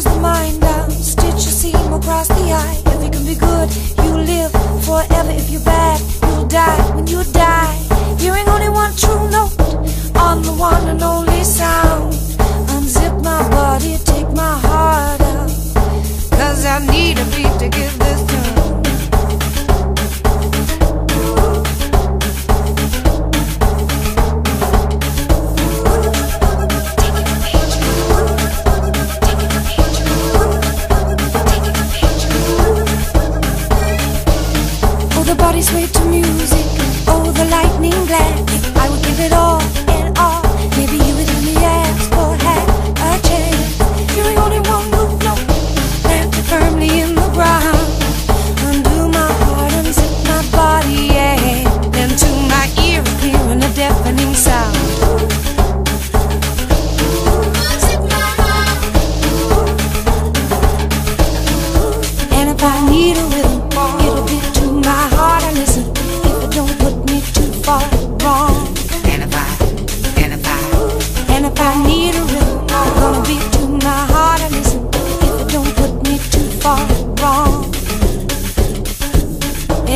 lose the mind down, stitch your seam across the eye. If you can be good, you live forever. If you're bad, you'll die when you die. Hearing only one true note on the one and only sound. Unzip my body, take my heart out. Cause I need a beat to give this.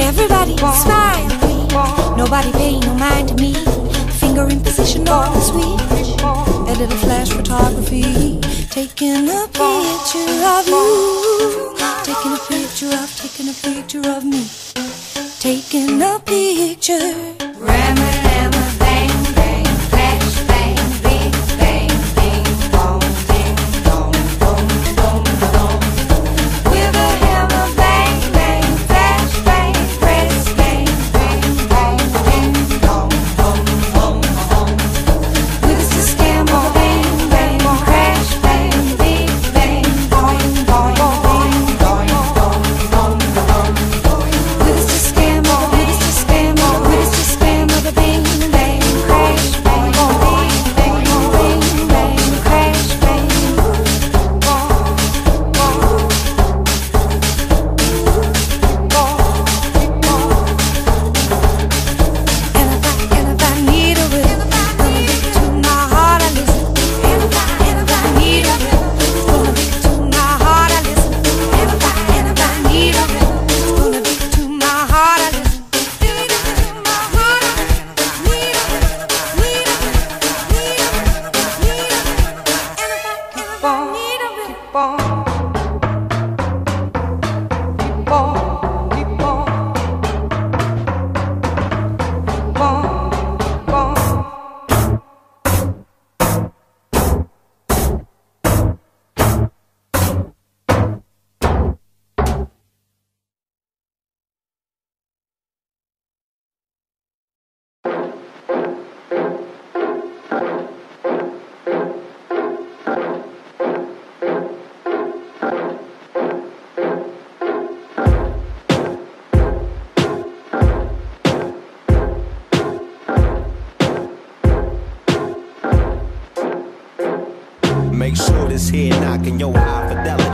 Everybody smile. Nobody pay no mind to me. Finger in position all the switch. A little flash photography. Taking a picture of you. Taking a picture of, taking a picture of me. Taking a picture. Make sure this here knocking your high fidelity.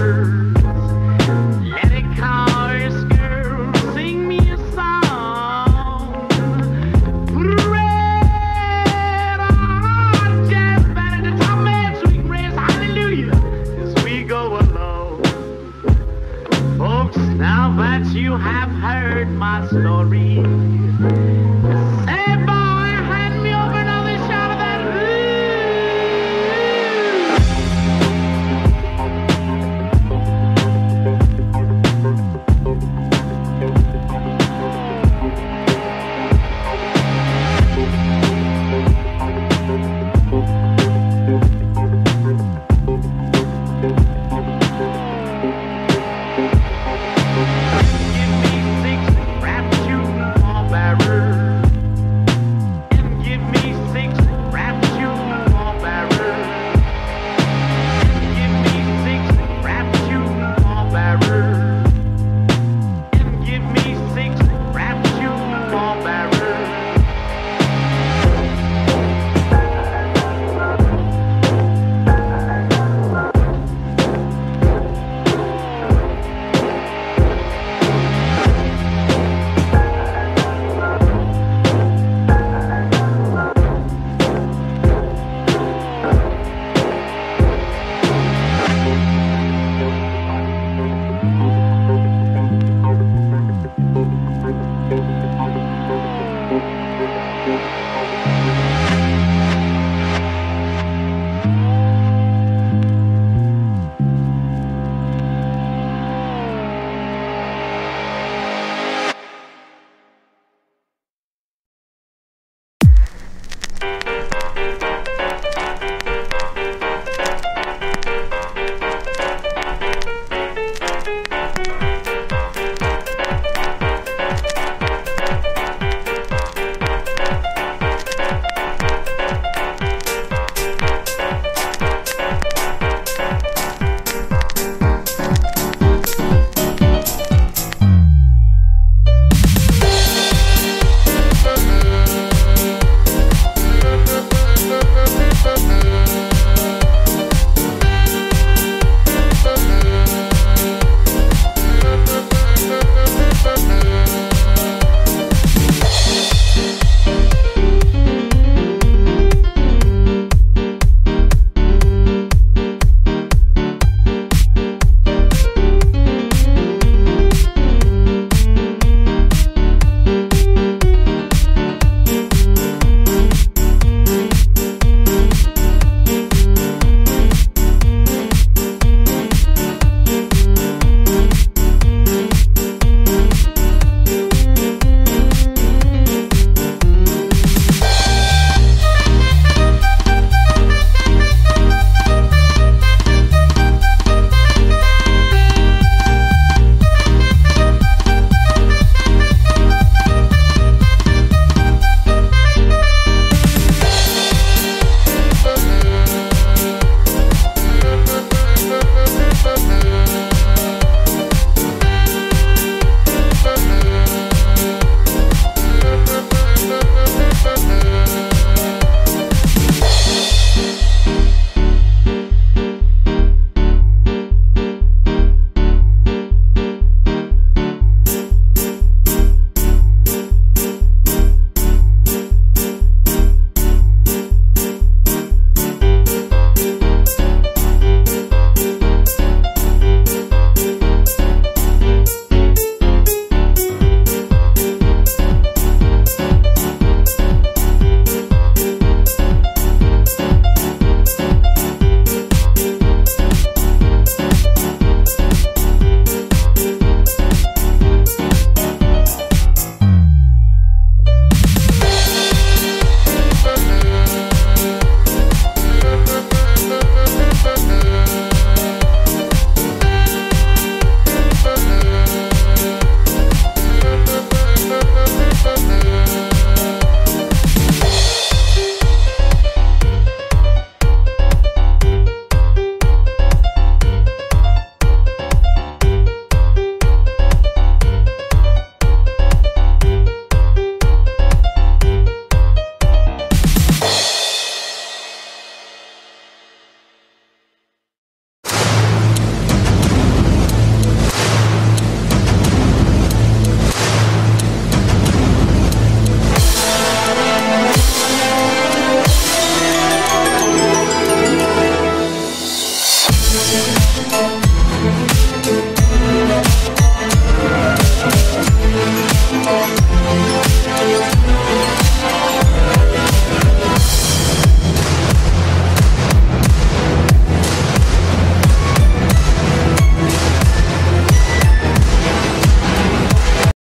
Pallbearers.